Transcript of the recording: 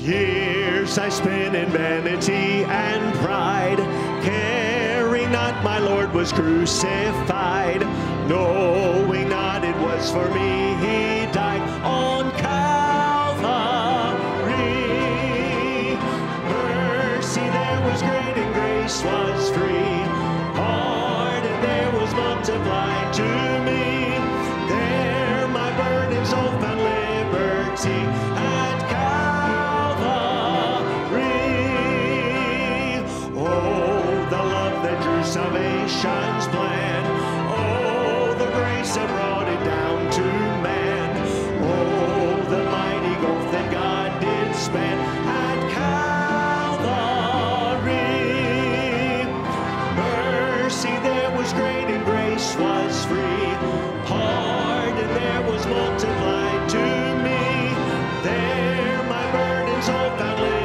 Years I spent in vanity and pride, caring not my Lord was crucified, knowing not it was for me he died on Calvary. Mercy there was great and grace was free, pardon there was multiplied to me. Salvation's plan. Oh, the grace that brought it down to man. Oh, the mighty gulf that God did span at Calvary. Mercy there was great and grace was free. Pardon there was multiplied to me. There my burdens all found